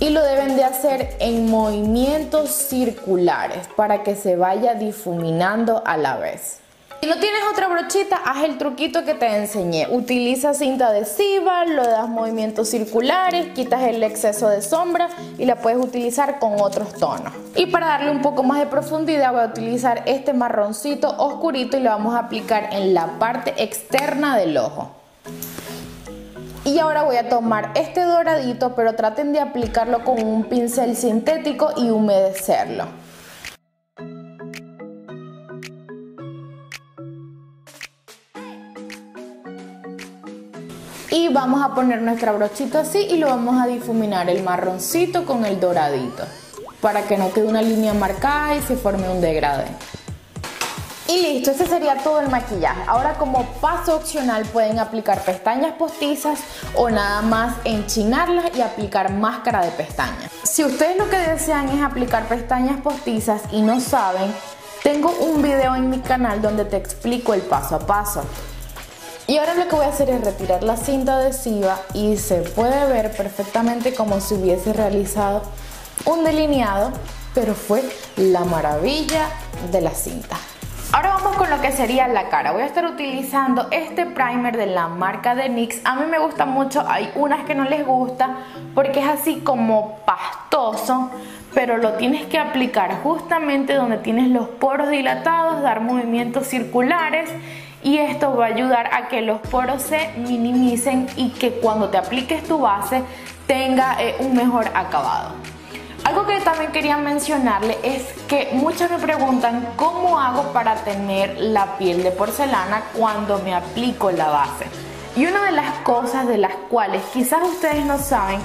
Y lo deben de hacer en movimientos circulares para que se vaya difuminando a la vez. Si no tienes otra brochita, haz el truquito que te enseñé. Utiliza cinta adhesiva, lo das movimientos circulares, quitas el exceso de sombra y la puedes utilizar con otros tonos. Y para darle un poco más de profundidad voy a utilizar este marroncito oscurito y lo vamos a aplicar en la parte externa del ojo. Y ahora voy a tomar este doradito, pero traten de aplicarlo con un pincel sintético y humedecerlo. Y vamos a poner nuestra brochita así y lo vamos a difuminar el marroncito con el doradito para que no quede una línea marcada y se forme un degradé. Y listo, ese sería todo el maquillaje. Ahora como paso opcional pueden aplicar pestañas postizas o nada más enchinarlas y aplicar máscara de pestañas. Si ustedes lo que desean es aplicar pestañas postizas y no saben, tengo un video en mi canal donde te explico el paso a paso. Y ahora lo que voy a hacer es retirar la cinta adhesiva y se puede ver perfectamente como si hubiese realizado un delineado, pero fue la maravilla de la cinta. Ahora vamos con lo que sería la cara. Voy a estar utilizando este primer de la marca de NYX. A mí me gusta mucho, hay unas que no les gusta porque es así como pastoso, pero lo tienes que aplicar justamente donde tienes los poros dilatados, dar movimientos circulares y esto va a ayudar a que los poros se minimicen y que cuando te apliques tu base tenga eh, un mejor acabado. Algo que también quería mencionarle es que muchos me preguntan cómo hago para tener la piel de porcelana cuando me aplico la base. Y una de las cosas de las cuales quizás ustedes no saben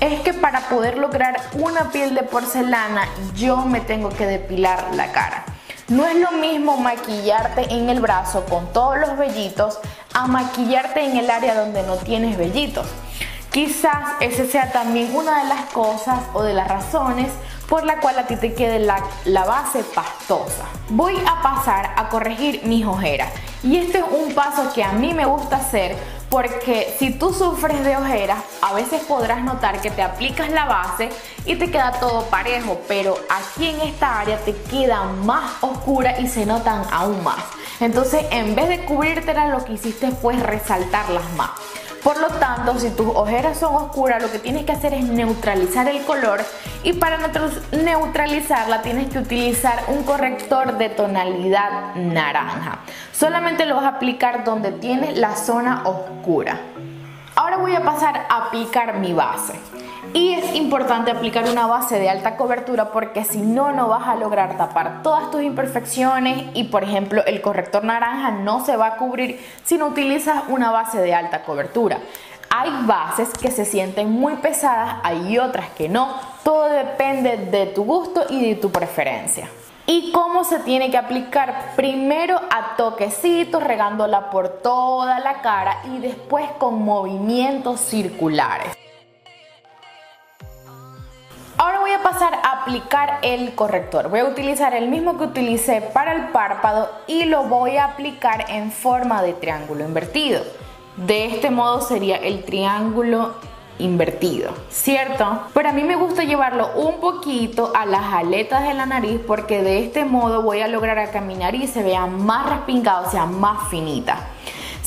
es que para poder lograr una piel de porcelana yo me tengo que depilar la cara. No es lo mismo maquillarte en el brazo con todos los vellitos a maquillarte en el área donde no tienes vellitos. Quizás ese sea también una de las cosas o de las razones por la cual a ti te quede la, la, base pastosa. Voy a pasar a corregir mis ojeras y este es un paso que a mí me gusta hacer porque si tú sufres de ojeras, a veces podrás notar que te aplicas la base y te queda todo parejo, pero aquí en esta área te queda más oscura y se notan aún más. Entonces, en vez de cubrírtela, lo que hiciste fue resaltarlas más. Por lo tanto, si tus ojeras son oscuras, lo que tienes que hacer es neutralizar el color y para neutralizarla tienes que utilizar un corrector de tonalidad naranja. Solamente lo vas a aplicar donde tienes la zona oscura. Ahora voy a pasar a aplicar mi base. Y es importante aplicar una base de alta cobertura porque si no, no vas a lograr tapar todas tus imperfecciones y por ejemplo el corrector naranja no se va a cubrir si no utilizas una base de alta cobertura. Hay bases que se sienten muy pesadas, hay otras que no. Todo depende de tu gusto y de tu preferencia. ¿Y cómo se tiene que aplicar? Primero a toquecitos, regándola por toda la cara y después con movimientos circulares. Ahora voy a pasar a aplicar el corrector. Voy a utilizar el mismo que utilicé para el párpado y lo voy a aplicar en forma de triángulo invertido. De este modo sería el triángulo invertido, ¿cierto? Pero a mí me gusta llevarlo un poquito a las aletas de la nariz porque de este modo voy a lograr que mi nariz se vea más respingada, o sea, más finita.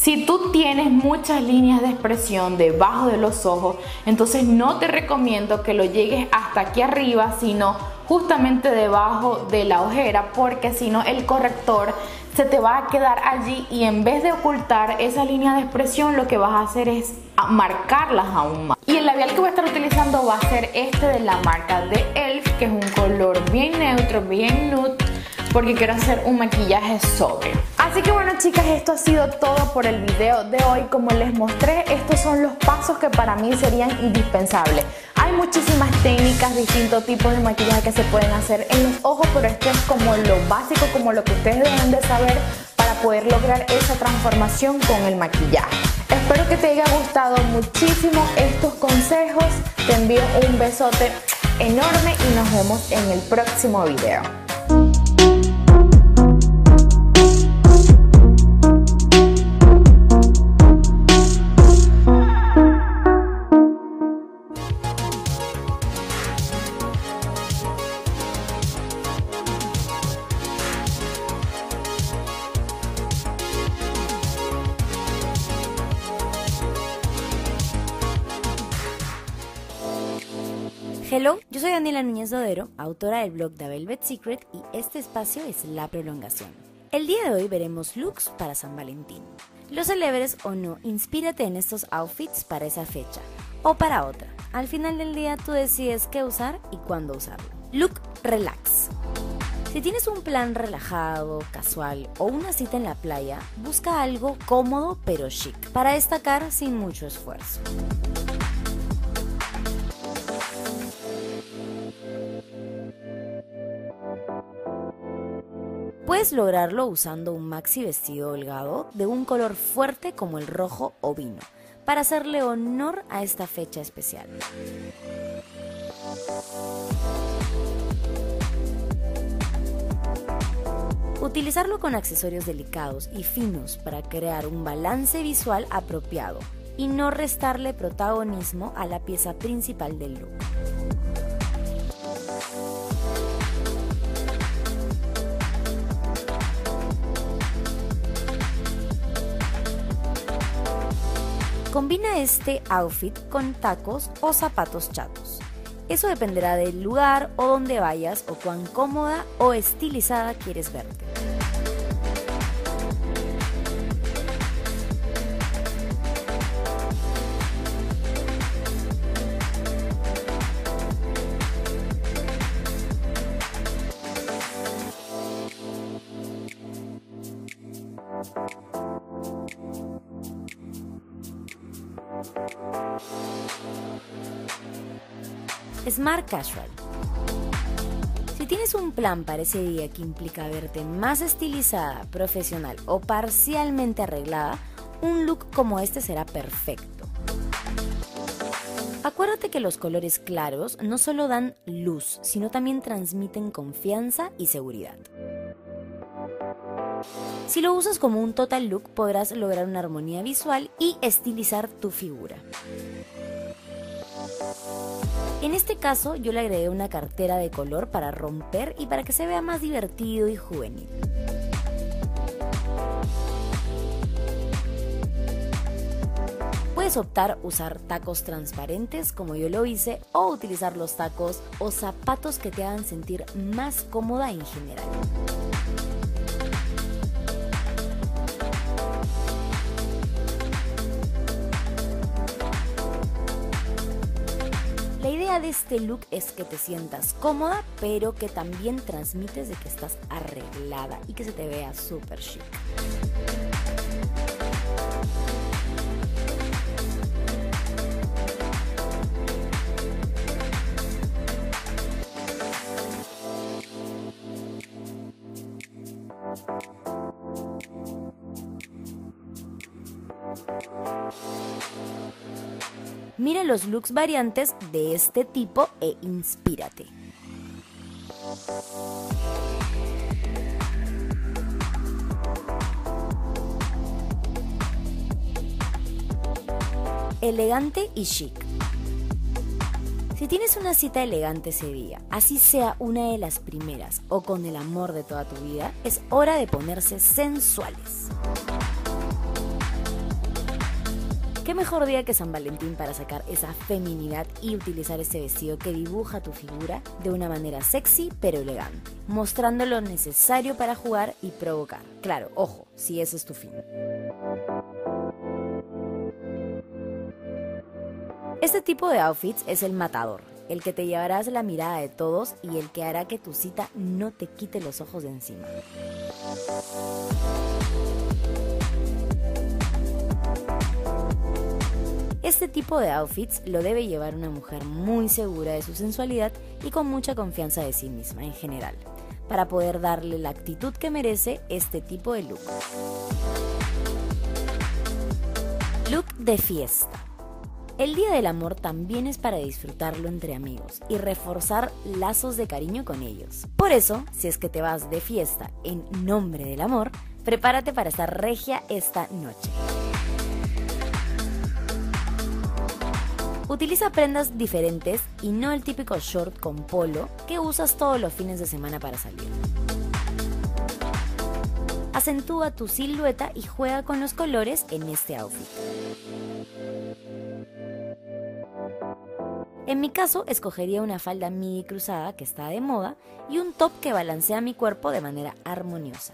Si tú tienes muchas líneas de expresión debajo de los ojos, entonces no te recomiendo que lo llegues hasta aquí arriba, sino justamente debajo de la ojera, porque si no el corrector se te va a quedar allí y en vez de ocultar esa línea de expresión, lo que vas a hacer es marcarlas aún más. Y el labial que voy a estar utilizando va a ser este de la marca de ELF, que es un color bien neutro, bien nude porque quiero hacer un maquillaje sobre. Así que bueno chicas, esto ha sido todo por el video de hoy. Como les mostré, estos son los pasos que para mí serían indispensables. Hay muchísimas técnicas, distintos tipos de maquillaje que se pueden hacer en los ojos, pero esto es como lo básico, como lo que ustedes deben de saber para poder lograr esa transformación con el maquillaje. Espero que te haya gustado muchísimo estos consejos. Te envío un besote enorme y nos vemos en el próximo video. Daniela Núñez Dodero, autora del blog The Velvet Secret y este espacio es La Prolongación. El día de hoy veremos looks para San Valentín. Lo celebres o no, inspírate en estos outfits para esa fecha o para otra. Al final del día tú decides qué usar y cuándo usarlo. Look relax. Si tienes un plan relajado, casual o una cita en la playa, busca algo cómodo pero chic para destacar sin mucho esfuerzo. Puedes lograrlo usando un maxi vestido holgado de un color fuerte como el rojo o vino, para hacerle honor a esta fecha especial. Utilizarlo con accesorios delicados y finos para crear un balance visual apropiado y no restarle protagonismo a la pieza principal del look. Combina este outfit con tacos o zapatos chatos. Eso dependerá del lugar o donde vayas o cuán cómoda o estilizada quieres verte. Casual. Si tienes un plan para ese día que implica verte más estilizada, profesional o parcialmente arreglada, un look como este será perfecto. Acuérdate que los colores claros no solo dan luz, sino también transmiten confianza y seguridad. Si lo usas como un total look podrás lograr una armonía visual y estilizar tu figura. En este caso yo le agregué una cartera de color para romper y para que se vea más divertido y juvenil. Puedes optar usar tacos transparentes como yo lo hice o utilizar los tacos o zapatos que te hagan sentir más cómoda en general. De este look es que te sientas cómoda, pero que también transmites de que estás arreglada y que se te vea súper chic. Mira los looks variantes de este tipo e inspírate. Elegante y chic. Si tienes una cita elegante ese día, así sea una de las primeras o con el amor de toda tu vida, es hora de ponerse sensuales. ¿Qué mejor día que San Valentín para sacar esa feminidad y utilizar este vestido que dibuja tu figura de una manera sexy pero elegante, mostrando lo necesario para jugar y provocar? Claro, ojo, si ese es tu fin. Este tipo de outfits es el matador. el que te llevarás la mirada de todos y el que hará que tu cita no te quite los ojos de encima. Este tipo de outfits lo debe llevar una mujer muy segura de su sensualidad y con mucha confianza de sí misma en general, para poder darle la actitud que merece este tipo de look. Look de fiesta. El Día del Amor también es para disfrutarlo entre amigos y reforzar lazos de cariño con ellos. Por eso, si es que te vas de fiesta en nombre del amor, prepárate para estar regia esta noche. Utiliza prendas diferentes y no el típico short con polo que usas todos los fines de semana para salir. Acentúa tu silueta y juega con los colores en este outfit. En mi caso, escogería una falda midi cruzada que está de moda y un top que balancea mi cuerpo de manera armoniosa.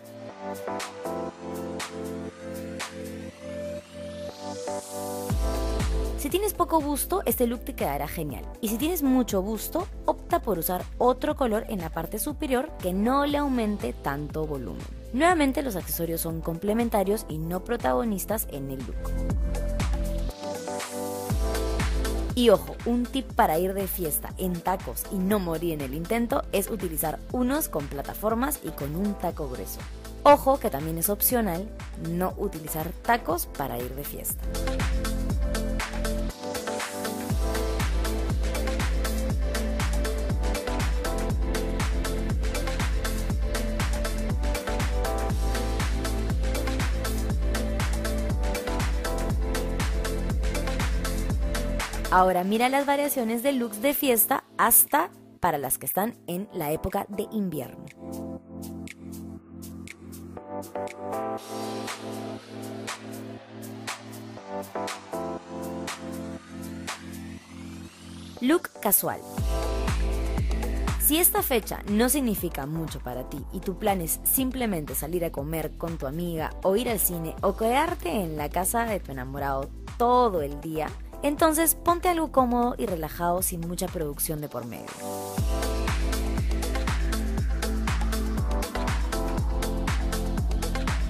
Si tienes poco busto, este look te quedará genial. Y si tienes mucho busto, opta por usar otro color en la parte superior que no le aumente tanto volumen. Nuevamente los accesorios son complementarios y no protagonistas en el look. Y ojo, un tip para ir de fiesta en tacos y no morir en el intento es utilizar unos con plataformas y con un taco grueso. Ojo que también es opcional no utilizar tacos para ir de fiesta. Ahora mira las variaciones de looks de fiesta hasta para las que están en la época de invierno. Look casual. Si esta fecha no significa mucho para ti y tu plan es simplemente salir a comer con tu amiga o ir al cine o quedarte en la casa de tu enamorado todo el día, entonces ponte algo cómodo y relajado sin mucha producción de por medio.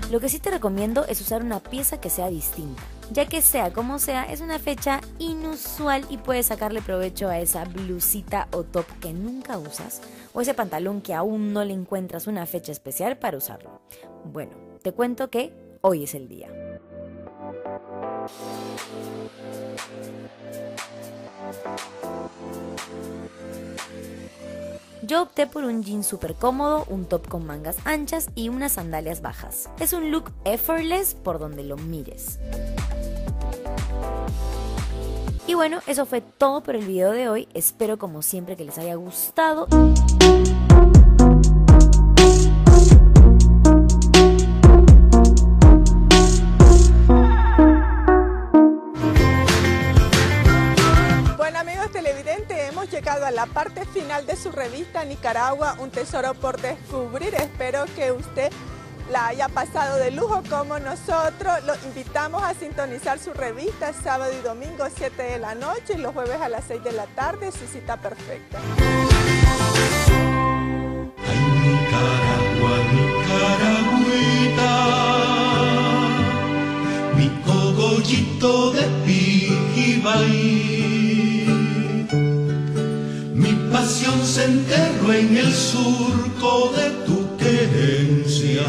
Lo que sí te recomiendo es usar una pieza que sea distinta, ya que sea como sea, es una fecha inusual y puedes sacarle provecho a esa blusita o top que nunca usas, o ese pantalón que aún no le encuentras una fecha especial para usarlo. Bueno, te cuento que hoy es el día. Yo opté por un jean súper cómodo, un top con mangas anchas y unas sandalias bajas. Es un look effortless por donde lo mires. Y bueno, eso fue todo por el video de hoy. Espero como siempre que les haya gustado. Parte final de su revista Nicaragua, un tesoro por descubrir. Espero que usted la haya pasado de lujo como nosotros. Lo invitamos a sintonizar su revista sábado y domingo 7 de la noche y los jueves a las 6 de la tarde, su cita perfecta. Nicaragua, Nicaragüita, mi cogollito de pasión se enterró en el surco de tu querencia,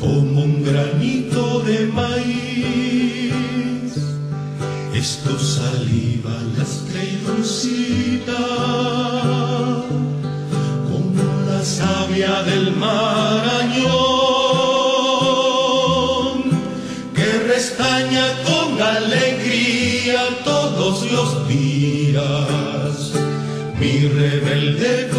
como un granito de maíz. Esto saliva las y como la savia del marañón, todos